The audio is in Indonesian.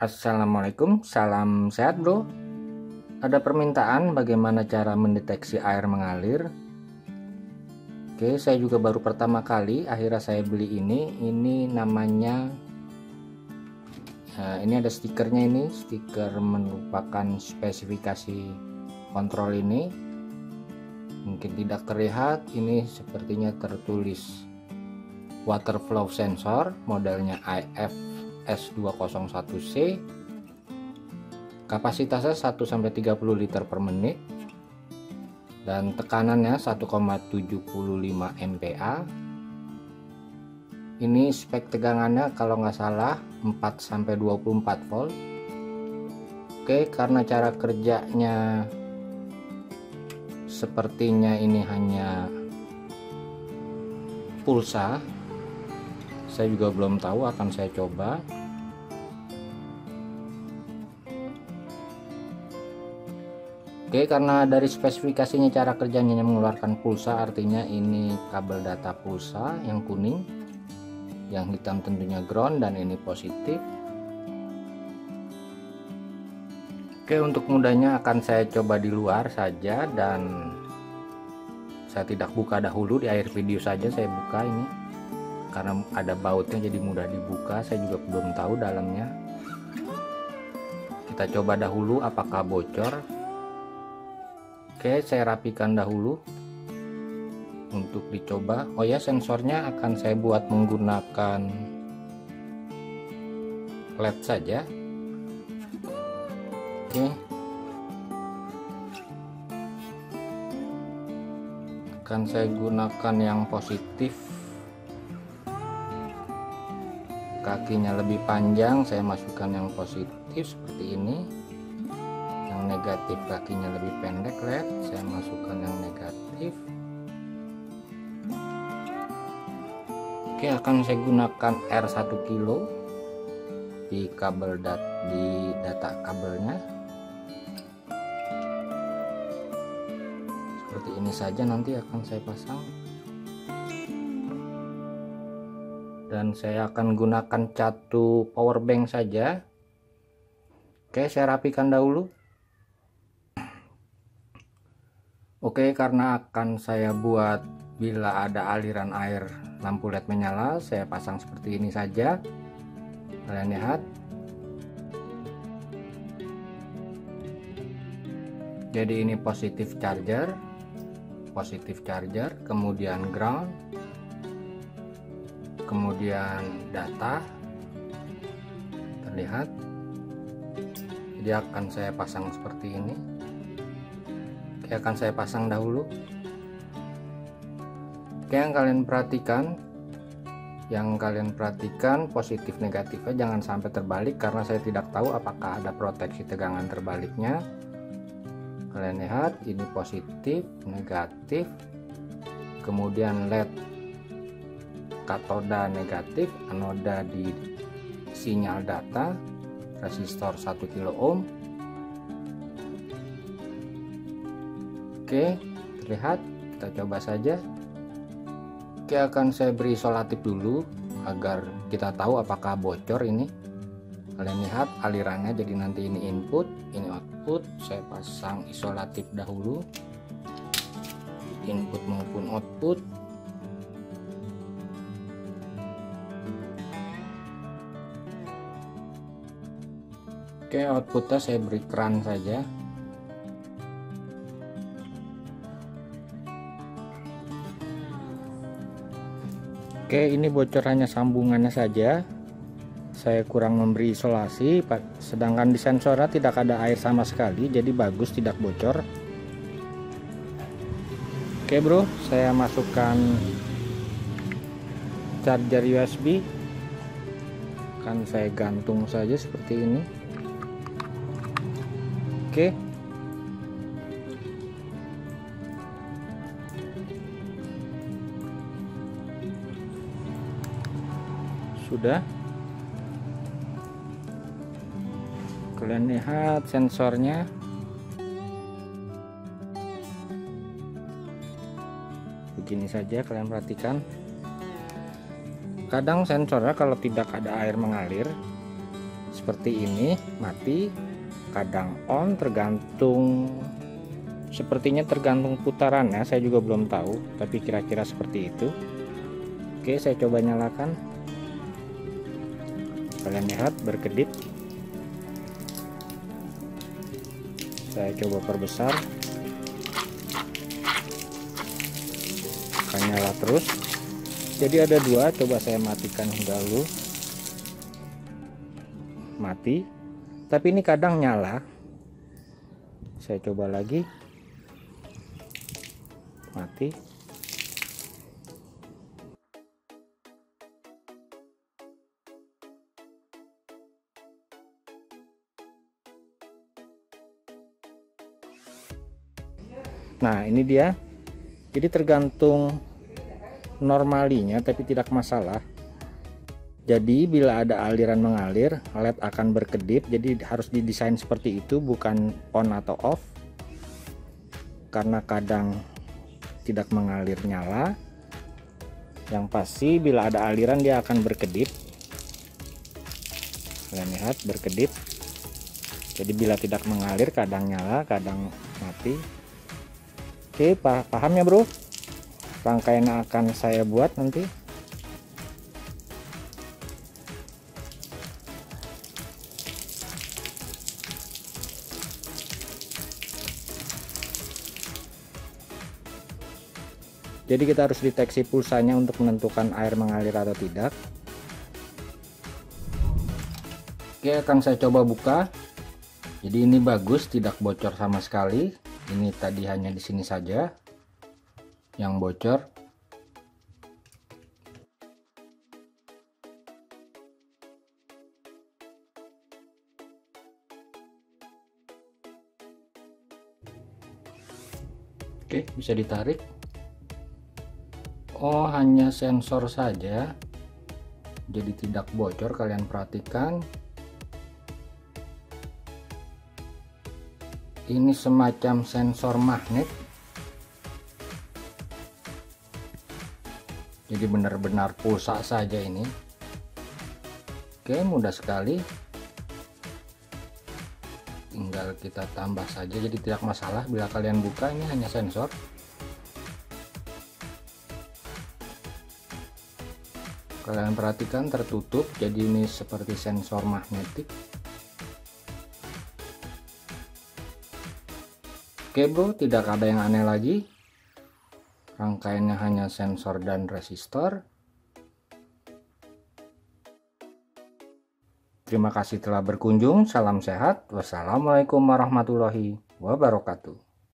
Assalamualaikum, salam sehat bro. Ada permintaan bagaimana cara mendeteksi air mengalir? Oke, saya juga baru pertama kali akhirnya saya beli ini. Ini namanya nah, Ini ada stikernya ini Stiker merupakan spesifikasi kontrol ini. Mungkin tidak terlihat Ini sepertinya tertulis Water flow sensor Modelnya IF S201C kapasitasnya 1 sampai 30 liter per menit dan tekanannya 1,75 MPa ini spek tegangannya kalau nggak salah 4 sampai 24 volt. Oke karena cara kerjanya sepertinya ini hanya pulsa saya juga belum tahu akan saya coba Oke karena dari spesifikasinya cara kerjanya mengeluarkan pulsa artinya ini kabel data pulsa yang kuning yang hitam tentunya ground dan ini positif. Oke untuk mudahnya akan saya coba di luar saja dan saya tidak buka dahulu di akhir video saja saya buka ini. Karena ada bautnya jadi mudah dibuka saya juga belum tahu dalamnya. Kita coba dahulu apakah bocor Oke saya rapikan dahulu untuk dicoba. Oh ya sensornya akan saya buat menggunakan LED saja. Oke. Akan saya gunakan yang positif. Kakinya lebih panjang saya masukkan yang positif seperti ini negatif kakinya lebih pendek led saya masukkan yang negatif. Oke akan saya gunakan R1 kilo di kabel dat di data kabelnya. Seperti ini saja nanti akan saya pasang. Dan saya akan gunakan catu power bank saja. Oke saya rapikan dahulu Oke karena akan saya buat bila ada aliran air lampu led menyala saya pasang seperti ini saja. Kalian lihat. Jadi ini positif charger positif charger kemudian ground kemudian data. Terlihat. Jadi akan saya pasang seperti ini Oke akan saya pasang dahulu. Oke yang kalian perhatikan yang kalian perhatikan positif negatifnya jangan sampai terbalik karena saya tidak tahu apakah ada proteksi tegangan terbaliknya. Kalian lihat ini positif negatif kemudian led katoda negatif anoda di sinyal data resistor 1 kilo ohm Oke, terlihat. Kita coba saja. Oke, akan saya beri isolatif dulu agar kita tahu apakah bocor ini. Kalian lihat alirannya jadi nanti ini input, ini output. Saya pasang isolatif dahulu. Input maupun output. Oke, outputnya saya beri keran saja. Oke ini bocorannya sambungannya saja. Saya kurang memberi isolasi sedangkan di sensornya tidak ada air sama sekali jadi bagus tidak bocor. Oke bro saya masukkan charger USB kan saya gantung saja seperti ini. Oke sudah. Kalian lihat sensornya. Begini saja kalian perhatikan. Kadang sensornya kalau tidak ada air mengalir seperti ini mati. Kadang on tergantung. Sepertinya tergantung putarannya saya juga belum tahu tapi kira-kira seperti itu. Oke saya coba nyalakan kalian lihat berkedip. Saya coba perbesar. Akan nyala terus. Jadi ada dua coba saya matikan dahulu mati. Tapi ini kadang nyala. Saya coba lagi. Mati nah ini dia. Jadi tergantung normalinya tapi tidak masalah. Jadi bila ada aliran mengalir LED akan berkedip. Jadi harus didesain seperti itu bukan on atau off. Karena kadang tidak mengalir nyala. Yang pasti bila ada aliran dia akan berkedip. Kalian lihat berkedip. Jadi bila tidak mengalir kadang nyala kadang mati oke paham ya bro. Rangkaian akan saya buat nanti. Jadi kita harus deteksi pulsanya untuk menentukan air mengalir atau tidak. Oke akan saya coba buka jadi ini bagus tidak bocor sama sekali. Ini tadi hanya di sini saja yang bocor. Oke, bisa ditarik. Oh hanya sensor saja. Jadi tidak bocor kalian perhatikan ini semacam sensor magnet. Jadi benar-benar pulsa saja ini. Oke mudah sekali. Tinggal kita tambah saja jadi tidak masalah. Bila kalian buka ini hanya sensor. Kalian perhatikan tertutup. Jadi ini seperti sensor magnetik oke bro tidak ada yang aneh lagi. Rangkaiannya hanya sensor dan resistor. Terima kasih telah berkunjung. Salam sehat. Wassalamualaikum warahmatullahi wabarakatuh